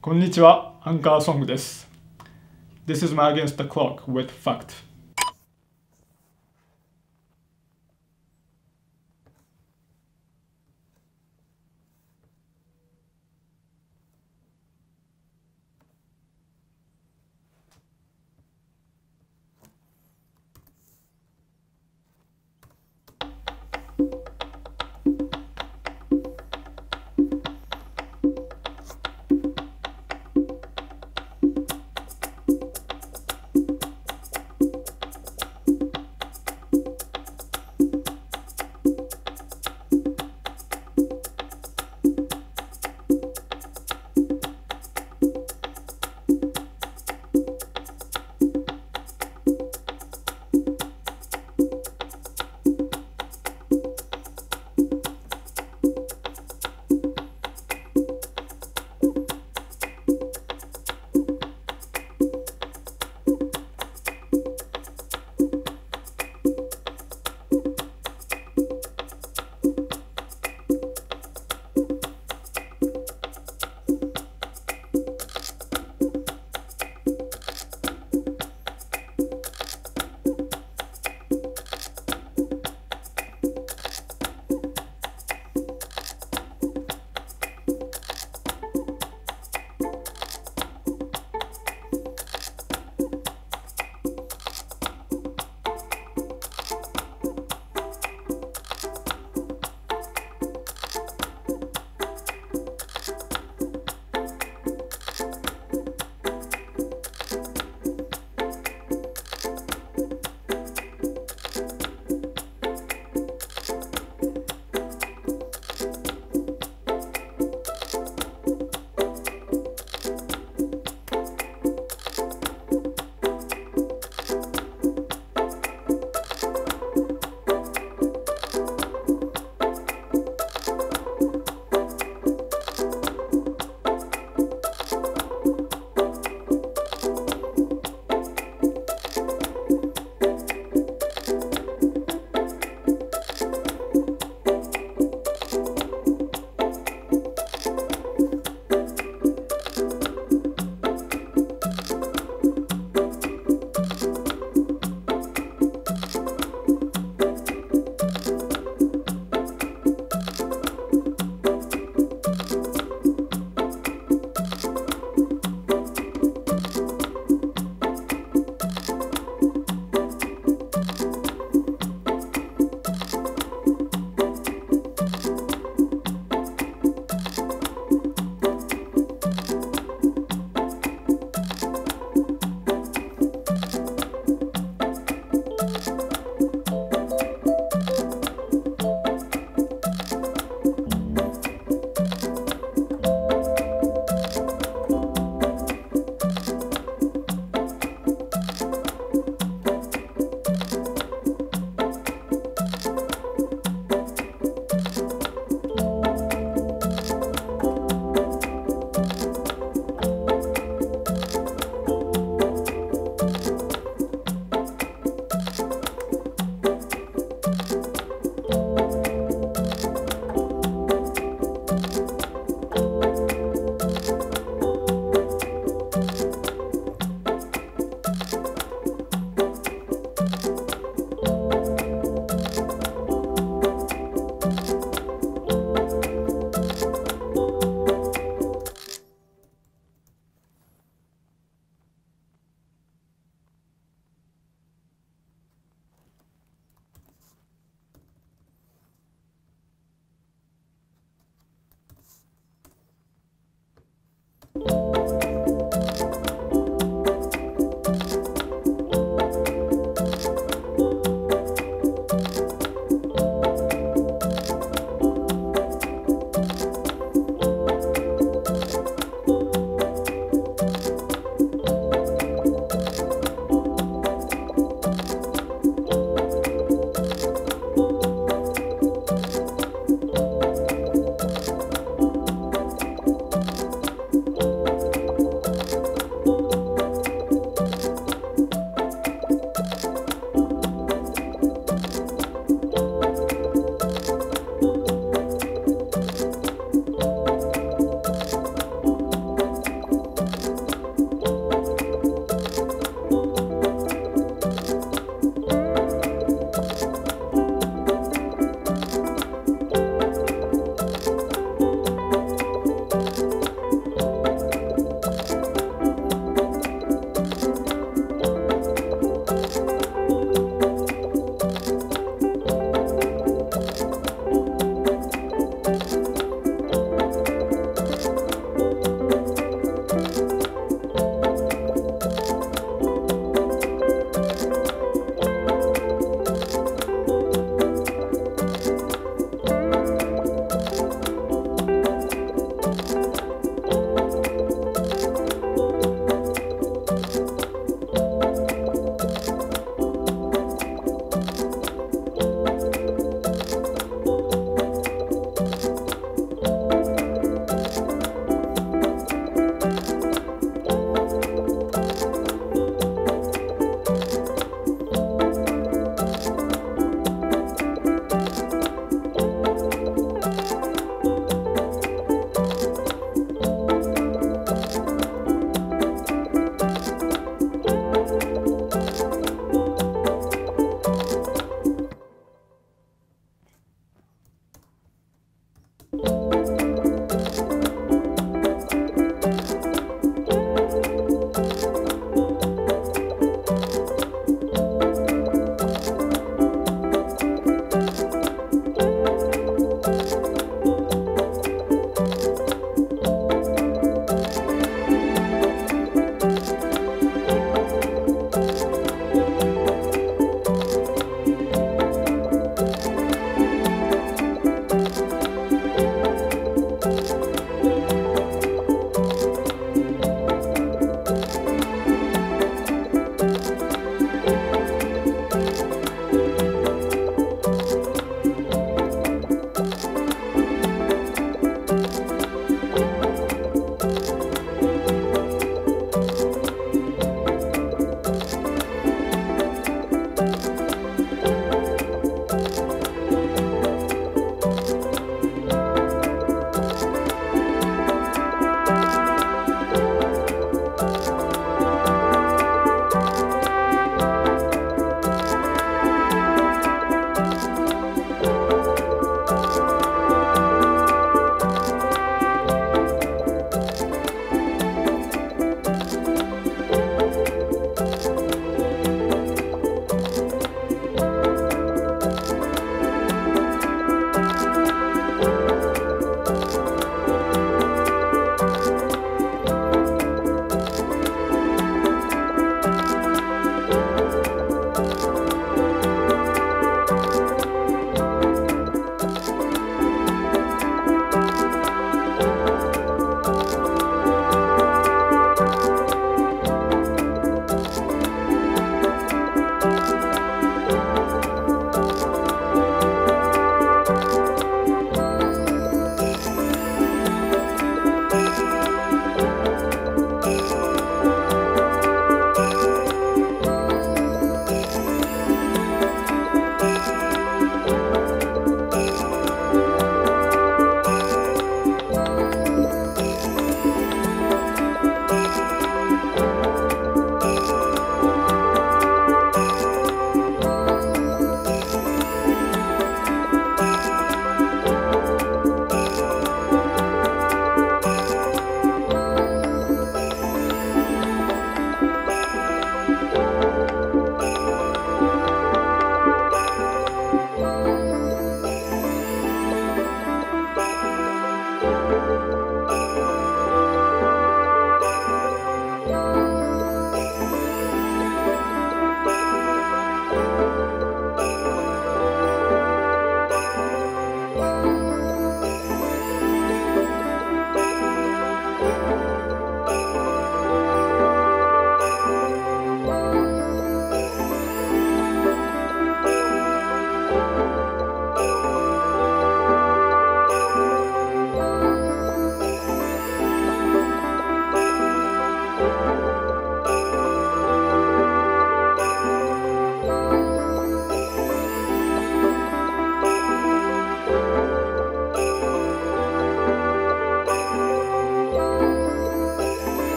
こんにちは、アンカーソングです。This is my Against the Clock with Fact.「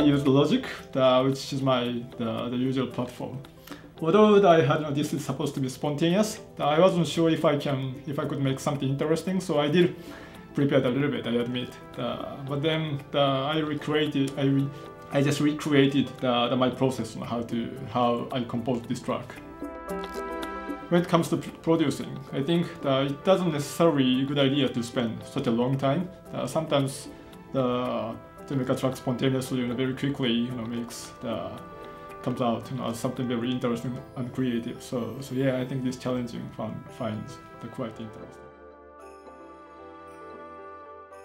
Logic, the, logic, which is my the, the usual platform. Although I had no, this is supposed to be spontaneous, I wasn't sure if I can if I could make something interesting, so I did prepare a little bit. I admit, but then I recreated I re, I just recreated the, the, my process on how to how I composed this track. When it comes to producing, I think it doesn't necessarily a good idea to spend such a long time. Uh, sometimes the to make a track spontaneously you know, very quickly you know makes the comes out you know as something very interesting and creative. So so yeah, I think this challenging fun finds the quite interesting.